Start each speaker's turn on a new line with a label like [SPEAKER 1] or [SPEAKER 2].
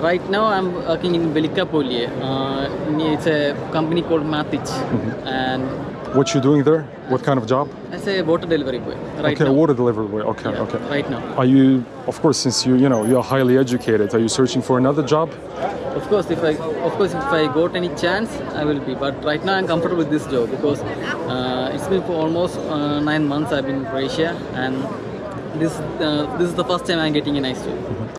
[SPEAKER 1] Right now, I'm working in Velika Polje. Uh, it's a company called Matic, mm-hmm. and
[SPEAKER 2] What you doing there? What kind of job?
[SPEAKER 1] as a water delivery boy. Right
[SPEAKER 2] okay,
[SPEAKER 1] now.
[SPEAKER 2] water delivery boy. Okay,
[SPEAKER 1] Yeah,
[SPEAKER 2] okay.
[SPEAKER 1] Right now,
[SPEAKER 2] Are you, of course, since you you know you're highly educated, are you searching for another job?
[SPEAKER 1] of course, if I of course if I got any chance, I will be. But right now, I'm comfortable with this job because uh, it's been for almost uh, nine months. I've been in Croatia, and this uh, this is the first time I'm getting a nice job. Mm-hmm.